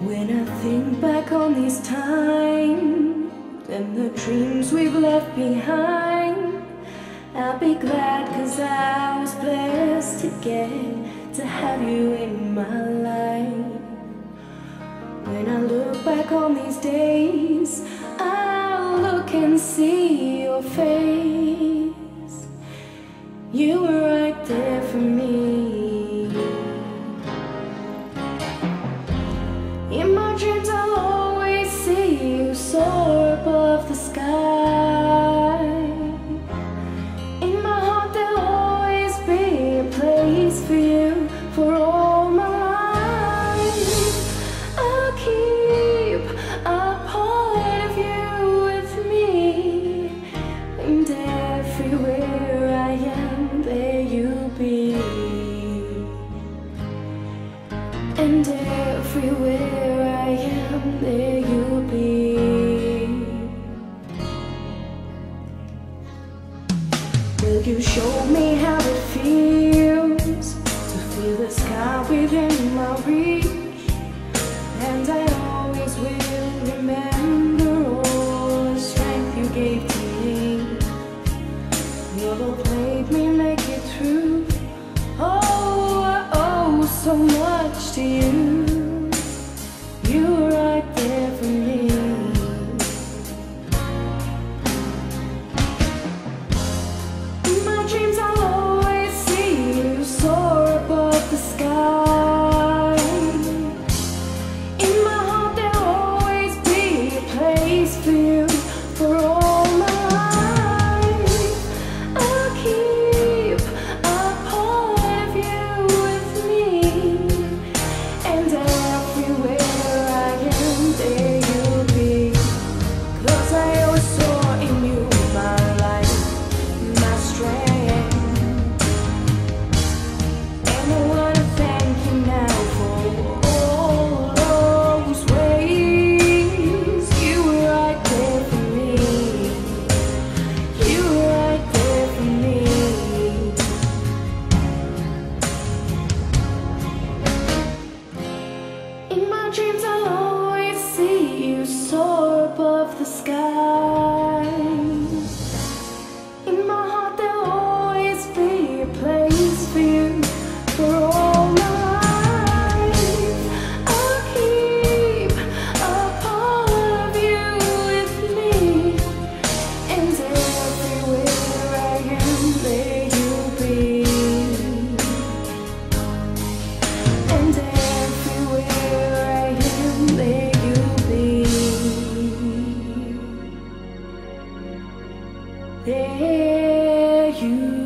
When I think back on this time and the dreams we've left behind, I'll be glad cause I was blessed to get to have you in my life. When I look back on these days, I'll look and see your face. You were right there for me. Sky. In my heart, there'll always be a place for you for all my life. I'll keep a part of you with me, and everywhere I am, there you'll be. And everywhere I am, there Will you show me how it feels to feel the sky within my reach? And I always will remember all the strength you gave to me. Your love made me make it through. Oh, I owe so much to you. You were right there for me. Dreams, I'll There you